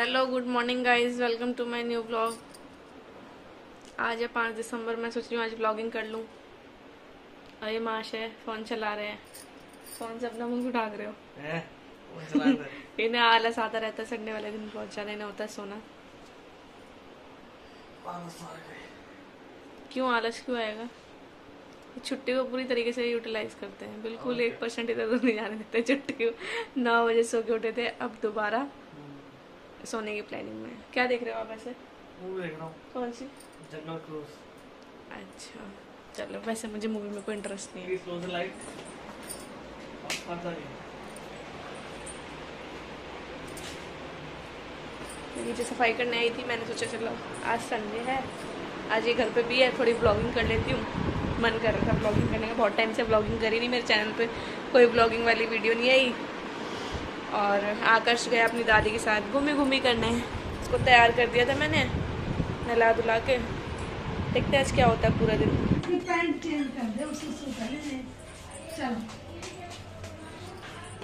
Hello good morning guys welcome to my new blog आज है पाँच दिसंबर मैं सोच रही हूँ आज ब्लॉगिंग कर लूँ। ये माश है फ़ोन चला रहे हैं। फ़ोन से अपना मुँह ढाक रहे हो? इन्हें आलस आता रहता है संडे वाले दिन बहुत ज़्यादा इन्हें होता है सोना। क्यों आलस क्यों आएगा? छुट्टी को पूरी तरीके से यूटिलाइज करते हैं। बिल्कुल एक परसेंट इधर उधर नहीं जाने देते। छुट्टी को नौ बजे सो के उठे थे अब दोबारा सोने की प्लानिंग में। क्या देख रहे हो आप ऐसे? मूवी देख रहा हूँ। कौन सी? जंगल क्रूज अच्छा चलो वैसे मुझे मूवी में कोई इंटरेस्ट नहीं है। नीचे सफ़ाई करने आई थी मैंने सोचा चलो आज संडे है। आज ये घर पे भी है थोड़ी ब्लॉगिंग कर लेती हूँ। मन कर रहा था ब्लॉगिंग करने का बहुत टाइम से ब्लॉगिंग करी नहीं मेरे चैनल पे कोई ब्लॉगिंग वाली वीडियो नहीं आई। और आकर्ष गया अपनी दादी के साथ। घूमी घूमी करने। उसको तैयार कर दिया था मैंने नहला धुला के। देखते आज क्या होता है पूरा दिन।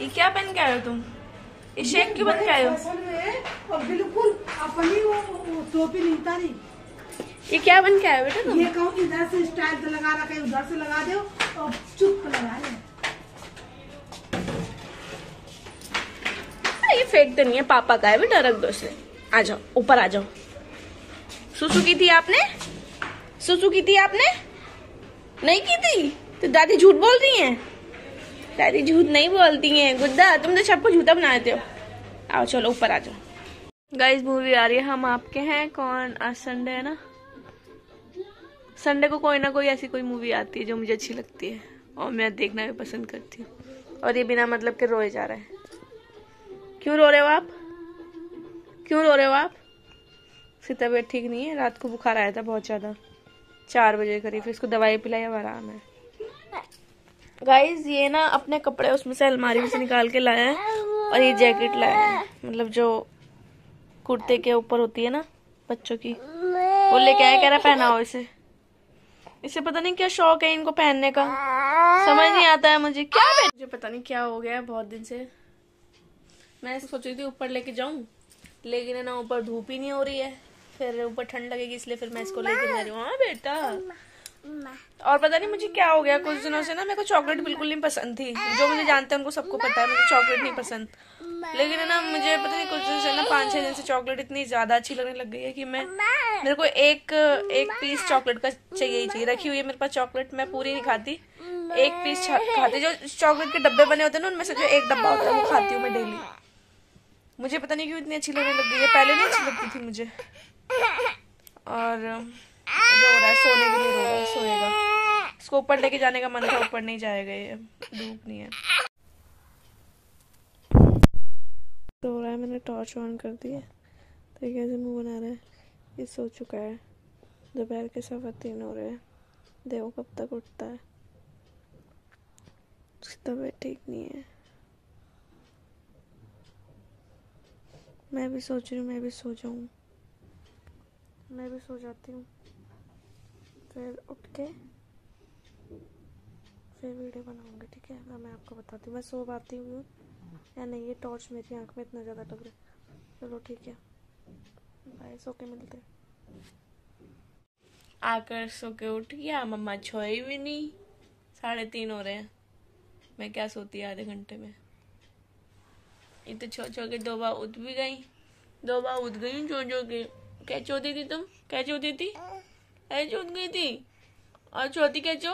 ये क्या पहन के हो तुम? ये शेक क्यों बन के और बिल्कुल अपनी वो, टोपी नहीं उतारी ये क्या बन के हो बेटा तुम? ये कहूँ इधर से स्टाइल से लगा रखा है उधर से लगा दो और चुप लगा ले फेंकते नहीं है, पापा का है, बेटा, रख दो इसे आ जाओ, ऊपर आ जाओ। सुसु की थी आपने? सुसु की थी आपने? नहीं की थी? तो दादी झूठ बोल रही हैं? दादी झूठ नहीं बोलती हैं। गुड्डा, तुम तो सबको झूठा बना देते हो। आओ, चलो, ऊपर आ जाओ। गाइस मूवी आ रही है। हम आपके हैं। कौन? आज संडे है ना? संडे को कोई ना कोई ऐसी कोई मूवी आती है जो मुझे अच्छी लगती है। और मैं देखना भी पसंद करती हूँ। और ये बिना मतलब के रोए जा रहे हैं। क्यों रो रहे हो आप? क्यों रो रहे हो आप? उसकी तबीयत ठीक नहीं है, रात को बुखार आया था बहुत ज़्यादा। चार बजे करीब, फिर इसको दवाई पिलाई, अब आराम है। गाइस ये ना अपने कपड़े उसमें से अलमारी में से निकाल के लाया है और ये जैकेट लाया है। मतलब जो कुर्ते के ऊपर होती है ना, बच्चों की। वो लेके आया, कह रहा पहनाओ इसे। इसे पता नहीं क्या शौक है इनको पहनने का। समझ नहीं आता है मुझे। क्या मुझे पता नहीं क्या हो गया बहुत दिन से। मैं सोच रही थी ऊपर लेके जाऊँ, लेकिन ना ऊपर धूप ही नहीं हो रही है। फिर ऊपर ठंड लगेगी, इसलिए फिर मैं इसको लेके जा रही हूँ। हाँ बेटा। और पता नहीं मुझे क्या हो गया, कुछ दिनों से ना मेरे को चॉकलेट बिल्कुल नहीं पसंद थी। जो मुझे जानते हैं उनको सबको पता है, मुझे चॉकलेट नहीं पसंद। लेकिन ना मुझे पता नहीं कुछ दिन से ना पाँच छह दिन से चॉकलेट इतनी ज़्यादा अच्छी लगने लग गई है कि मैं, मेरे को एक एक पीस चॉकलेट का चाहिए ही चाहिए। रखी हुई है मेरे पास चॉकलेट, मैं पूरी नहीं खाती। एक पीस खाती, जो चॉकलेट के डब्बे बने होते हैं ना, उनमें से जो एक डब्बा होता है, वो खाती हूँ मैं डेली। मुझे पता नहीं क्यों इतनी अच्छी लगने लग गई है। पहले नहीं अच्छी लगती थी मुझे। और रो रहा है, सोने के लिए रो रहा है, सोएगा। इसको ऊपर लेके जाने का मन था, ऊपर नहीं जाएगा ये धूप नहीं है। सो रहा है, मैंने टॉर्च ऑन कर दी है। तो ये कैसे मुँह बना रहा है। ये सो चुका है। दोपहर के सवा तीन हो रहे हैं। देखो कब तक उठता है। उसकी तबीयत ठीक नहीं है। मैं भी सोच रही हूँ, मैं भी सो जाऊँ। मैं भी सो जाती हूँ। फिर उठ के फिर वीडियो बनाऊँगी, ठीक है? ना मैं आपको बताती हूँ। मैं सो पाती हूँ। या नहीं, ये टॉर्च मेरी आँख में इतना ज़्यादा लग रहा है चलो ठीक है। बाय सो के मिलते। आकर सो के उठ गया। मम्मा छोई भी नहीं। साढ़े तीन हो रहे हैं। मैं क्या सोती आधे घंटे में? ये तो छो छो के दो बार उठ भी गई। दो बार उठ गई जो जो के। क्या चोती थी तुम? क्या चोती थी ऐसे उठ गई थी। और छोटी कैचो?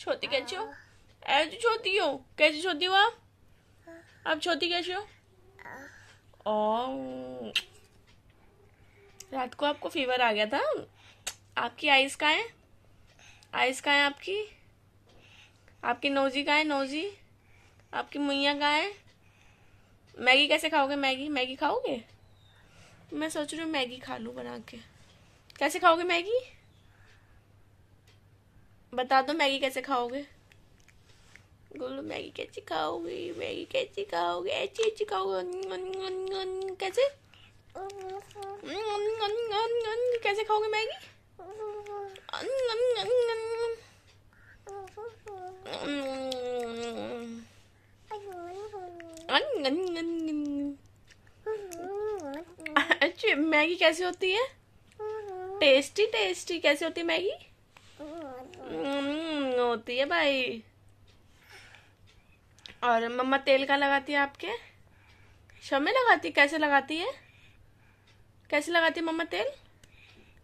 छोटी कैचो? ऐसे छोटी हो। कैसे छोटी हो आप? आप छोटी कैसे हो? ओ रात को आपको फीवर आ गया था? आपकी आइस कहाँ है? आइस कहाँ है आपकी? आपकी नोजी कहाँ है? नोजी? आपकी मुइया कहाँ है? मैगी कैसे खाओगे मैगी मैगी खाओगे मैं सोच रही हूँ मैगी खा लूँ बना के कैसे खाओगे मैगी बता दो मैगी कैसे खाओगे बोलो मैगी कैसे खाओगे मैगी कैसे खाओगे ऐसी ऐसी खाओगे कैसे कैसे खाओगे मैगी मैगी कैसी होती है? Tasty tasty. कैसी होती है मैगी? हम्म, होती है भाई। और मम्मा तेल का लगाती है आपके? शव में लगाती है कैसे लगाती है? कैसे लगाती है मम्मा तेल?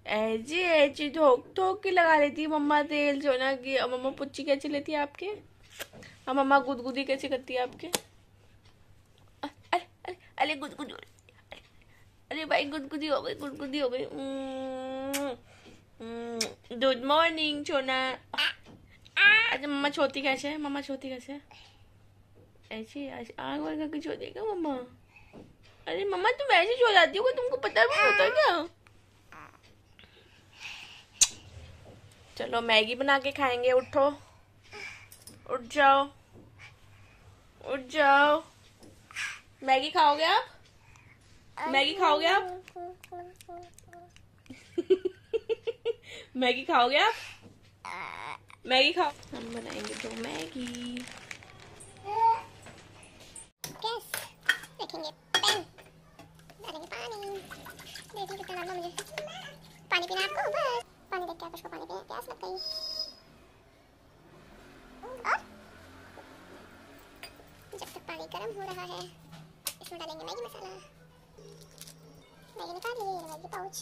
ऐजी ऐजी ठोक ठोक के लगा लेती है मम्मा तेल सोना की। और मम्मा पुच्ची कैसे लेती है आपके? और मम्मा गुदगुदी कैसे करती है आपके? अरे गुदगुदी अरे भाई गुदगुदी हो गई गुदगुदी हो गई। गुड मॉर्निंग सोना अच्छा मम्मा छोटी कैसे है? मम्मा छोटी कैसे है? ऐसी आग वाग करके सो देगा मम्मा? अरे मम्मा, तुम ऐसे सो जाती हो तुमको पता भी होता क्या? चलो, मैगी बना के खाएँगे, उठो। उठ जाओ। उठ जाओ। मैगी खाओगे आप? मैगी खाओगे आप? मैगी खाओगे आप? मैगी खाओ। हम बनाएँगे तो मैगी। पानी गर्म हो रहा है इसमें डालेंगे मैगी मसाला मैगी निकाल लिए मैगी पाउच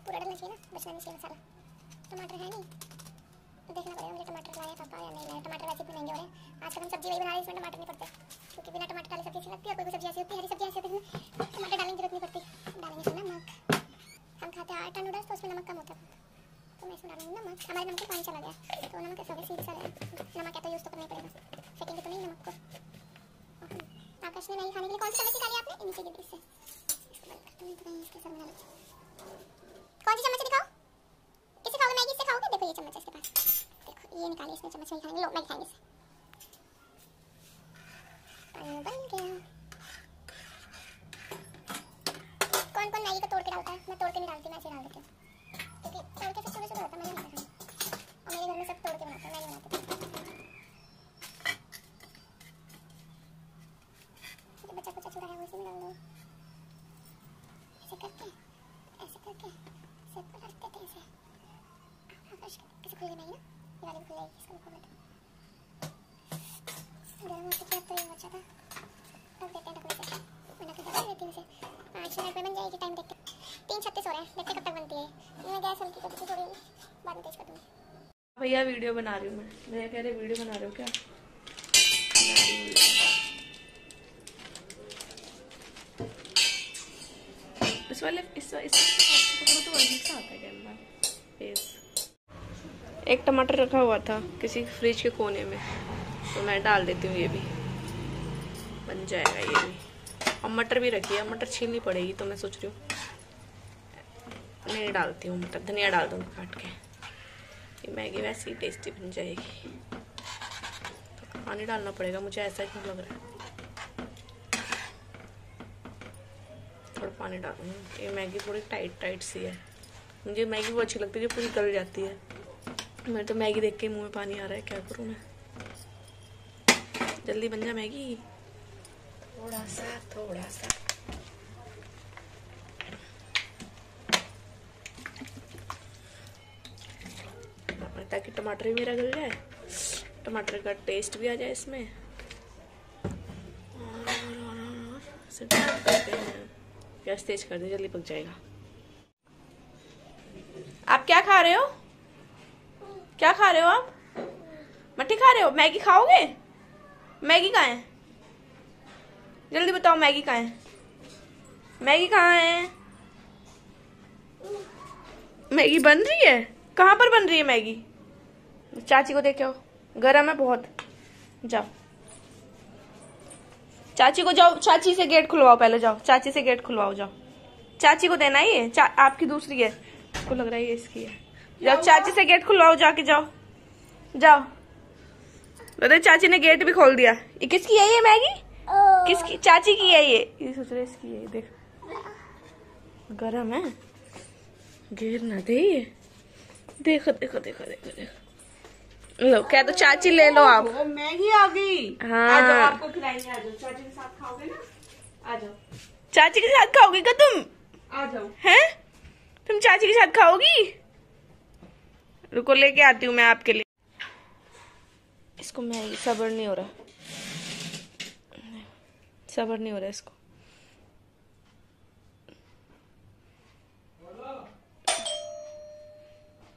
पूरा डालना चाहिए ना बचना नहीं चाहिए मसाला टमाटर है नहीं देखना पड़ेगा मुझे टमाटर लाए पापा या नहीं लाए टमाटर वैसे भी महँगे हो रहे हैं आजकल हम सब्ज़ी वही बना रहे हैं इसमें टमाटर नहीं पड़ते क्योंकि बिना टमाटर डाले सब्ज़ी अच्छी लगती है कोई कोई सब्ज़ी ऐसी होती है हरी सब्ज़ी ऐसी होती है टमाटर डालने की ज़रूरत नहीं पड़ती डालेंगे नमक हम खाते हैं आटा नूडल्स तो उसमें नमक कम होता है तो मैं इसमें डालूँगी नमक। हमारे नमक में पानी चला गया। तो नमक कैसे गया, सीध सा नमक तो यूज़ तो करना ही पड़ेगा। फेंकेंगे तो नहीं नमक को। आकाश ने मैगी खाने के लिए कौन सी चम्मच निकाली आपने? नीचे गिर इससे। कौन सी चम्मच दिखाओ? किससे खाओगे मैगी इससे खाओगे? देखो ये चम्मच इसके पास। देखो, ये निकालिए, इसमें चम्मच में खाएँगे, लो, मैगी खाएँगे बन गया। कौन कौन मैगी को तोड़ के डालता है? मैं तोड़ के नहीं डालती, मैं ऐसे डाल देती हूँ। तोड़ के फिर सुबह सुबह होता मज़ा नहीं आता और मेरे घर में सब तोड़ के बनाते हैं मैगी बनाते। बच्चा कुछ चूड़ा है वो में डाल दो। ऐसे करके ऐसे करके सबको डाल ऐसे कैसे खुल गई ना ये वाली खुल जाएगी, इसको खोल देते गर्म होते क्या तो ये बचा था। रख देते हैं, ढकने से। मैं ढक ढक देती हूँ पाँच मिनट में बन जाएगी, टाइम देखते तीन छत्तीस हो रहे हैं। देखते कब तक बनती है? मैं गैस हल्की कर दूँगी थोड़ी बाद में तेज कर दूँगी भैया, वीडियो बना रही हूँ मैं। भैया कह रहे वीडियो बना रहे हो क्या। इस वाले, इस इस तो अजीब सा आता है फेस एक टमाटर रखा हुआ था किसी फ्रिज के कोने में। तो मैं डाल देती हूँ ये भी। बन जाएगा ये भी। और मटर भी रखी है। मटर छीलनी पड़ेगी तो मैं सोच रही हूँ। नहीं डालती हूँ मटर धनिया डाल दूँगी काट के। ये मैगी वैसे ही टेस्टी बन जाएगी। तो पानी डालना पड़ेगा, मुझे ऐसा क्यों लग रहा है। थोड़ा पानी डालूँगी ये मैगी थोड़ी टाइट टाइट सी है। मुझे मैगी वो अच्छी लगती है, जो पूरी गल जाती है। मेरे तो मैगी देख के मुँह में पानी आ रहा है, क्या करूँ मैं? जल्दी बन जा मैगी। थोड़ा सा थोड़ा सा। ताकि टमाटर भी मेरा गल जाए। टमाटर का टेस्ट भी आ जाए इसमें। और- देते हैं। गैस तेज कर दे, जल्दी पक जाएगा। आप क्या खा रहे हो? क्या खा रहे हो आप? मट्टी खा रहे हो? मैगी खाओगे? मैगी कहाँ है? जल्दी बताओ मैगी कहाँ है? मैगी कहाँ है? मैगी बन रही है? कहाँ पर बन रही है मैगी? चाची को देखो गरम है बहुत। जाओ। चाची को जाओ चाची से गेट खुलवाओ पहले जाओ। चाची से गेट खुलवाओ जाओ। चाची को देना ही है चा, आपकी दूसरी है। इसको लग रहा है ये इसकी है। जाओ चाची से गेट खुलवाओ जाके जाओ। जाओ। बताए चाची ने गेट भी खोल दिया। ये किसकी है ये मैगी? किसकी? चाची की है ये। ये सोच रहे इसकी है ये देख। गरम है। गिर ना दे ये। देखो देखो देखो देखो देखो। लो क्या तो चाची ले लो आप। मैगी आ गई। हाँ। आपको खिलाएँगे चाची के साथ खाओगे ना? आ जाओ। चाची के साथ खाओगी क्या तुम? आ जाओ। हैं? तुम चाची के साथ खाओगी? रुको लेके आती हूँ मैं आपके लिए। इसको मैं सबर नहीं हो रहा। सबर नहीं हो रहा इसको।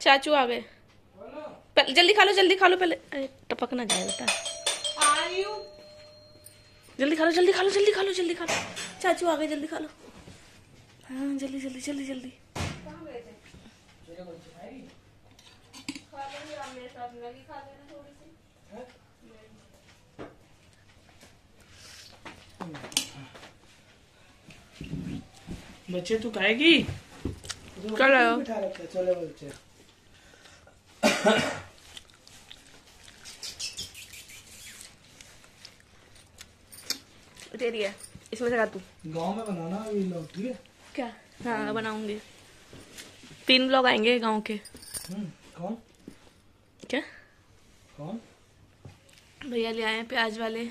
चाचू आ गए। पहले जल्दी खा लो जल्दी खा लो पहले। अरे टपक ना जाए बेटा। जल्दी खा लो जल्दी खा लो जल्दी खा लो जल्दी खा लो। चाचू आ गए जल्दी खा लो। हाँ जल्दी जल्दी जल्दी जल्दी। बच्चे तू खाएगी? है, चलो बच्चे तेरी है। इसमें से खा तू गाँव में बनाना ये लोग ठीक है? क्या? हाँ बनाऊँगी। तीन ब्लॉग आएँगे गाँव के। हम्म, कौन? क्या? कौन? भैया ले आए हैं प्याज वाले।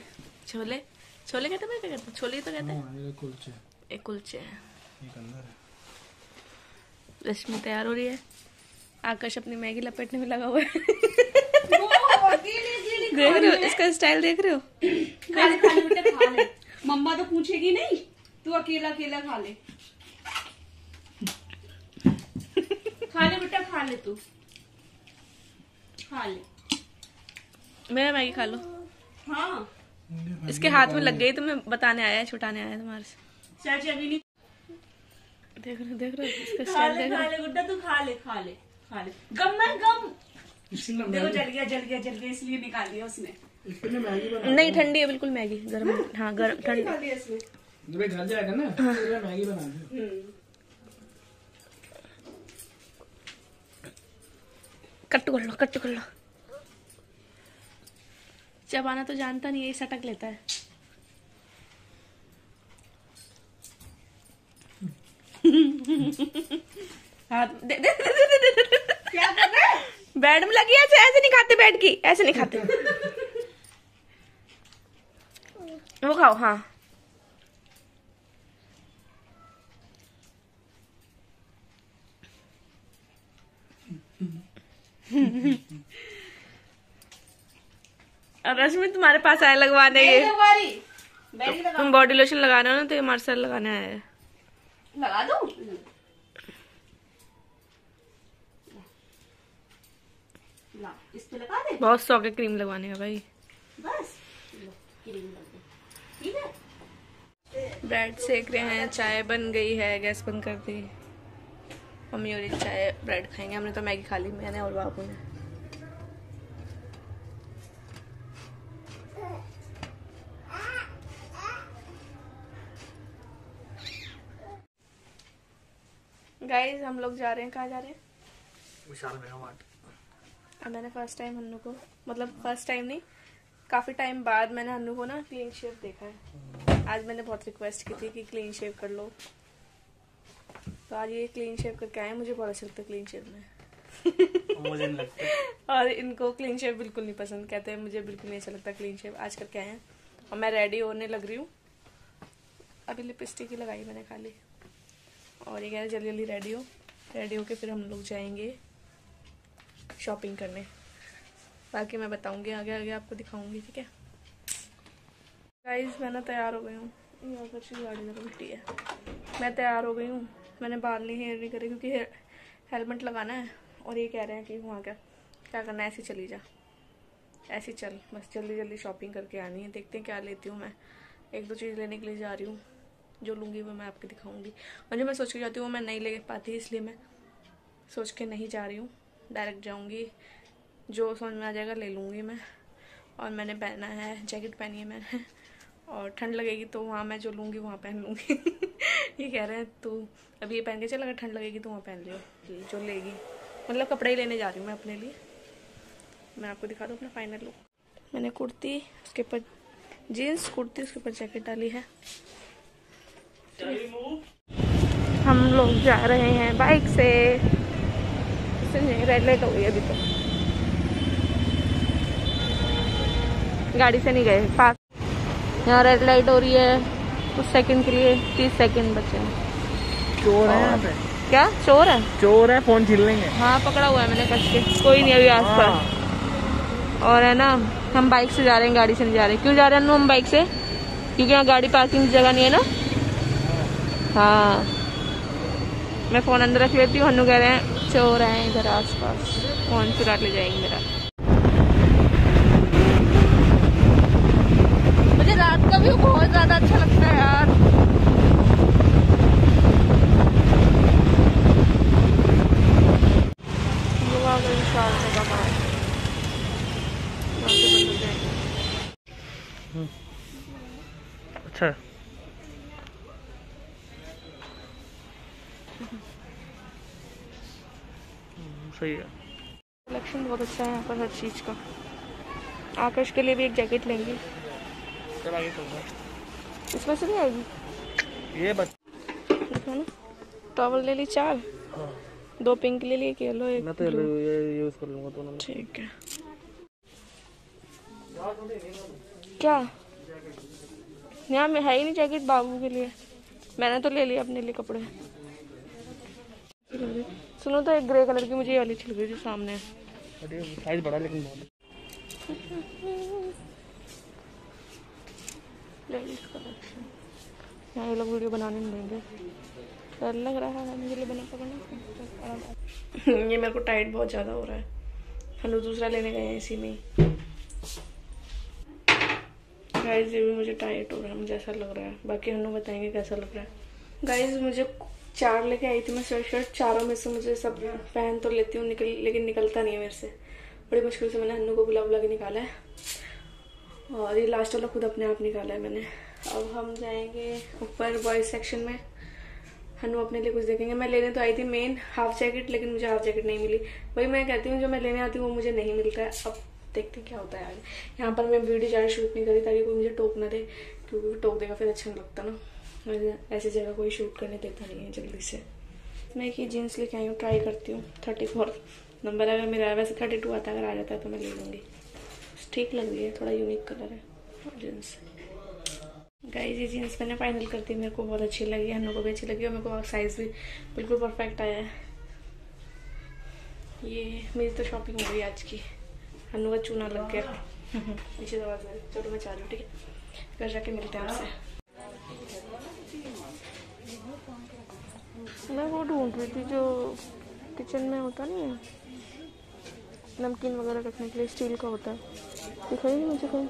छोले? छोले कहते हैं क्या कहते हैं? छोले ही तो कहते हैं। हाँ ये कुलचे। एक कुलचे हैं। एक अंदर है। रश्मि तैयार हो रही है। आकाश अपनी मैगी लपेटने में लगा हुआ है। देख रहे हो? इसका स्टाइल देख रहे हो? मम्मा तो पूछेगी नहीं तू अकेला अकेला खा ले। खा ले बेटा खा ले तू। खा ले। मेरा मैगी खा लो। हाँ। इसके हाथ में लग गई तो मैं बताने आया छुटाने आया तुम्हारे से। चाची अभी नहीं। देख रहे देख रहे इसका खा स्टाइल ले देख खा ले गुड्डा तू खा ले खा ले खा ले। गम ना गम। इसलिए देखो जल गया जल गया जल गया इसलिए निकाल दिया उसने। इसलिए मैगी हो बना नहीं ठंडी है बिल्कुल मैगी गर्म हाँ। गर्म ठंडी निकाल दिया इसने जब ये घर जाएगा ना इसलिए मैगी बना दी हम्म। कर लो कट्टू कर लो। चबाना तो जानता नहीं है ये सटक लेता है। हाथ दे दे दे दे दे दे दे। क्या कर रहा है? में लगी ऐसे ऐसे नहीं खाते बेड की ऐसे नहीं खाते। वो खाओ हाँ रश्मि तुम्हारे पास आए लगवाने ये। तुम बॉडी लोशन लगा। रहे हो ना तो ये हमारे सर लगाने आया है। लगा दो? इस पे लगा दे। बहुत शौक है क्रीम लगवाने का भाई। बस। क्रीम ब्रेड सेक रहे हैं चाय बन गई है गैस बंद कर दी। मम्मी और चाय ब्रेड खाएँगे हमने तो मैगी खा ली मैंने और बाबू ने। गाइस हम लोग जा रहे हैं कहाँ जा रहे हैं? विशाल मेगा मार्ट अब मैंने फ़र्स्ट टाइम हन्नू को मतलब फ़र्स्ट टाइम नहीं काफ़ी टाइम बाद मैंने अनु को ना क्लीन शेव देखा है। आज मैंने बहुत रिक्वेस्ट की थी कि क्लीन शेव कर लो। तो आज ये क्लीन शेव करके आए मुझे बहुत अच्छा लगता है क्लीन शेव में। मुझे नहीं लगता। और इनको क्लीन शेव बिल्कुल नहीं पसंद कहते हैं मुझे बिल्कुल नहीं अच्छा लगता क्लीन शेव आज करके आए हैं। और मैं रेडी होने लग रही हूँ। अभी लिपस्टिक ही लगाई मैंने खाली। और ये कह रहे जल्दी जल्दी रेडी हो। रेडी होके फिर हम लोग जाएँगे शॉपिंग करने। बाकी मैं बताऊँगी, आगे आगे आपको दिखाऊँगी, ठीक है? गाइस मैं ना तैयार हो गई हूँ। ये आकर्षी गाड़ी जरा मिट्टी है। मैं तैयार हो गई हूँ। मैंने बाल नहीं हेयर नहीं करे, क्योंकि हेलमेट लगाना है। और ये कह रहे हैं कि वहाँ क्या क्या करना है? ऐसे चली जा। ऐसे चल, बस जल्दी जल्दी शॉपिंग करके आनी है। देखते हैं क्या लेती हूँ मैं। एक दो चीज़ लेने के लिए जा रही हूँ। जो लूँगी वो मैं आपको दिखाऊँगी। और जो मैं सोच के जाती हूँ, वो मैं नहीं ले पाती, इसलिए मैं सोच के नहीं जा रही हूँ। डायरेक्ट जाऊँगी। जो समझ में आ जाएगा ले लूँगी मैं। और मैंने पहना है, जैकेट पहनी है मैंने। और ठंड लगेगी तो वहाँ मैं जो लूँगी वहाँ पहन लूँगी। ये कह रहे हैं, तू अभी ये पहन के चल, अगर ठंड लगेगी तो वहाँ पहन लियो, जो लेगी। मतलब कपड़े ही लेने जा रही हूँ मैं अपने लिए। मैं आपको दिखा दूँ अपना फाइनल लुक मैंने कुर्ती, उसके ऊपर जीन्स कुर्ती, उसके ऊपर जैकेट डाली है। हम लोग जा रहे हैं बाइक से। रेड लाइट हो गई अभी तो। गाड़ी से नहीं गए पास। यहाँ रेड लाइट हो रही है कुछ सेकंड के लिए तीस सेकंड बचे हैं। चोर है यहाँ पे। क्या? चोर है? चोर है फ़ोन छीन लेंगे। हाँ पकड़ा हुआ है मैंने कस के। कोई नहीं अभी आस पास। और है ना हम बाइक से जा रहे हैं गाड़ी से नहीं जा रहे। क्यों जा रहे हैं हम बाइक से? क्योंकि यहाँ गाड़ी पार्किंग की जगह नहीं है ना। हाँ। मैं फ़ोन अंदर रख लेती हूँ हनु कह रहे हैं चोर हैं इधर आस पास। फ़ोन चुरा ले जाएँगे मेरा मुझे रात का व्यू बहुत ज़्यादा अच्छा लगता है यार। हो। जाएँगे अच्छा। हम्म, सही है। कलेक्शन बहुत अच्छा है यहाँ पर हर चीज़ का। आकाश के लिए भी एक जैकेट लेंगे। चल आगे चलते हैं। इसमें से नहीं आएगी। ये बच ना? टॉवल ले ली चार। हाँ दो पिंक ले ली एक येलो एक मैं तो। ये यूज़ कर लूँगा दोनों ठीक है। क्या? यहाँ में है ही नहीं जैकेट बाबू के लिए। मैंने तो ले लिया अपने लिए कपड़े। सुनो तो एक ग्रे कलर की मुझे ये वाली लग रही थी सामने। साइज़ बड़ा लेकिन बहुत लेडीज़ कलेक्शन यहाँ ये लोग वीडियो बनाने नहीं देंगे। डर लग रहा है मुझे लिए बना पकड़ना ये मेरे को टाइट बहुत ज़्यादा हो रहा है। हम लोग दूसरा लेने गए हैं इसी में। गाइस ये भी मुझे टाइट हो रहा है, मुझे ऐसा लग रहा है। बाकी हम लोग बताएँगे कैसा लग रहा है। गाइस मुझे चार लेके आई थी मैं स्वेट शर्ट चारों में से मुझे सब पहन तो लेती हूँ, निकल, लेकिन निकलता नहीं है मेरे से। बड़ी मुश्किल से मैंने हन्नू को बुला बुला के निकाला है। और ये लास्ट वाला खुद अपने आप निकाला है मैंने। अब हम जाएँगे ऊपर बॉयज़ सेक्शन में। हनु अपने लिए कुछ देखेंगे। मैं लेने तो आई थी मेन हाफ़ जैकेट लेकिन मुझे हाफ़ जैकेट नहीं मिली। वही मैं कहती हूँ, जो मैं लेने आती हूँ, वो मुझे नहीं मिलता है। अब देखते क्या होता है आगे। यहाँ पर मैं वीडियो ज़्यादा शूट नहीं करी ताकि कोई मुझे टोक ना दे, क्योंकि टोक देगा, फिर अच्छा नहीं लगता ना। ऐसी जगह कोई शूट करने देता नहीं है जल्दी से। मैं एक ही जीन्स लेके आई हूँ ट्राई करती हूँ। थर्टी फोर नंबर अगर मेरा, वैसे थर्टी टू आता अगर आ जाता है तो मैं ले लूँगी। ठीक लग रही है, थोड़ा यूनिक कलर है जीन्स गाइस ये जीन्स मैंने फाइनल कर दी, मेरे को बहुत अच्छी लगी हन्नू को भी अच्छी लगी और मेरे को साइज़ भी बिल्कुल परफेक्ट आया है। ये मेरी तो शॉपिंग हो गई आज की। हन्नू का चूना लग गया। पीछे दवा चलो मैं रही ठीक है? घर जाके मिलते हैं आपसे। मैं वो ढूंढ रही थी जो किचन में होता नहीं है। नमकीन वगैरह रखने के लिए स्टील का होता है। नहीं मुझे कहीं।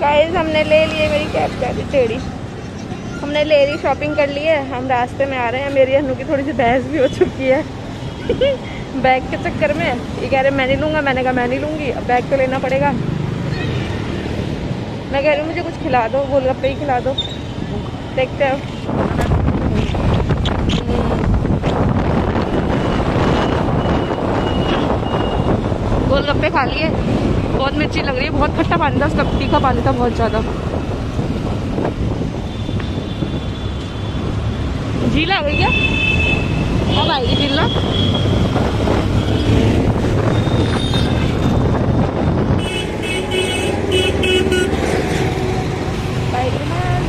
गाइस हमने ले लिए मेरी कैब का टेढ़ी। हमने ले ली शॉपिंग कर ली है। हम रास्ते में आ रहे हैं। मेरी अनु की थोड़ी सी बहस भी हो चुकी है। बैग के चक्कर में। ये कह रहे, मैं नहीं लूँगा। मैंने कहा, मैं नहीं लूँगी। अब बैग तो लेना पड़ेगा। मैं कह रही हूँ, मुझे कुछ खिला दो, गोलगप्पे ही खिला दो। देखते हो। गोलगप्पे खा लिए। बहुत मिर्ची लग रही है, बहुत खट्टा पानी था उसका तीखा पानी था बहुत ज़्यादा। झील आ गई क्या? अब आएगी झील ना Spider-Man.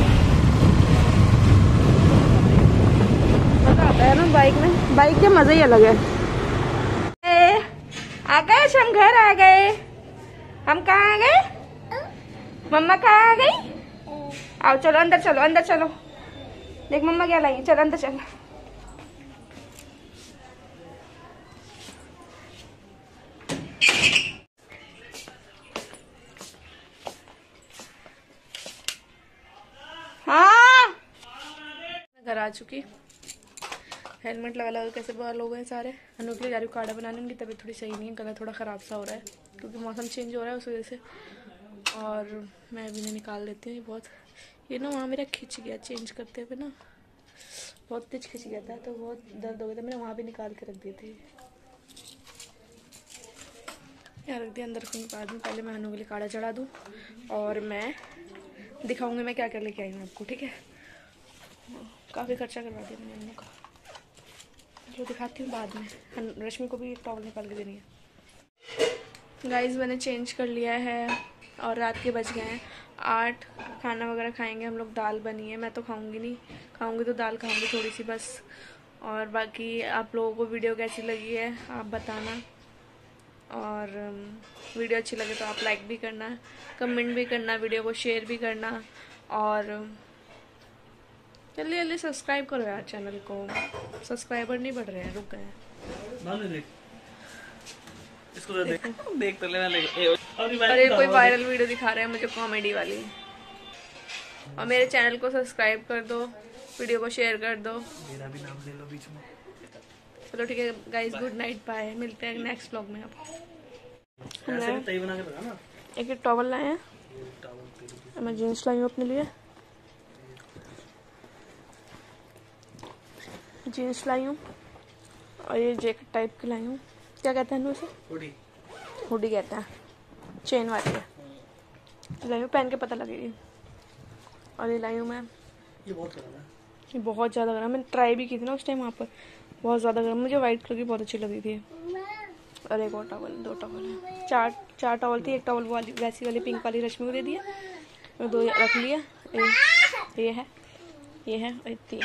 मज़ा आता है ना बाइक में बाइक के मज़े ही अलग है। ए, आकाश हम घर आ गए। हम कहाँ आ गए? मम्मा कहाँ आ गई? आओ चलो अंदर चलो अंदर चलो। देख मम्मा क्या लाई चलो अंदर चलो। हाँ। घर आ चुकी। हेलमेट लगा लगा कैसे बाल हो गए सारे अनु के लिए जा रही हूँ काढ़ा बनाने। उनकी तबीयत थोड़ी सही नहीं है, गला थोड़ा ख़राब सा हो रहा है, क्योंकि मौसम चेंज हो रहा है उस वजह से। और मैं अभी निकाल देती हूँ बहुत ये ना वहाँ मेरा खिंच गया चेंज करते हुए ना। बहुत तेज खिंच गया था तो बहुत दर्द हो गया था। मैंने वहाँ भी निकाल के रख दिए थे यहाँ रख दिया, अंदर रखूँगी बाद में। पहले मैं अनु के लिए काढ़ा चढ़ा दूँ और मैं दिखाऊँगी मैं क्या क्या लेके आई हूँ आपको, ठीक है? काफ़ी खर्चा करवा दिया मैंने लोग का। चलो दिखाती हूँ बाद में। रश्मि को भी एक टॉवल निकाल के देनी है। गाइस मैंने चेंज कर लिया है और रात के बज गए हैं। आठ खाना वगैरह खाएँगे हम लोग दाल बनी है। मैं तो खाऊँगी नहीं। खाऊँगी तो दाल खाऊँगी थोड़ी सी बस। और बाकी आप लोगों को वीडियो कैसी लगी है आप बताना। और वीडियो अच्छी लगे तो आप लाइक भी करना कमेंट भी करना वीडियो को शेयर भी करना। और अम, जल्दी जल्दी सब्सक्राइब करो यार चैनल को। सब्सक्राइबर नहीं बढ़ रहे हैं रुक गए। देख। इसको तो देख। देख। तो लेना लेगा अरे कोई वायरल वीडियो दिखा रहे हैं मुझे कॉमेडी वाली। और मेरे चैनल को सब्सक्राइब कर दो वीडियो को शेयर कर दो। मेरा भी नाम ले लो बीच में। चलो ठीक है गाइस गुड नाइट बाय मिलते हैं नेक्स्ट व्लॉग में आप एक एक टॉवल लाए हैं। मैं जीन्स लाई हूँ अपने लिए। जीन्स लाई हूँ और ये जैकेट टाइप की लाई हूँ। क्या कहते हैं उसे हुडी। कहते हैं। चेन वाली है। लाई हूँ पहन के पता लगेगी और ये लाई हूँ मैं। ये बहुत गरम है। ये बहुत ज़्यादा गर्म मैंने ट्राई भी की थी ना उस टाइम वहाँ पर। बहुत ज़्यादा गर्म। मुझे वाइट कलर की बहुत अच्छी लगी थी। और एक और टॉवल दो टॉवल है। चार चार टॉवल थी एक टॉवल वाली वैसी वाली पिंक वाली रश्मि को दे दिया और दो रख लिया ये है। ये है और तीन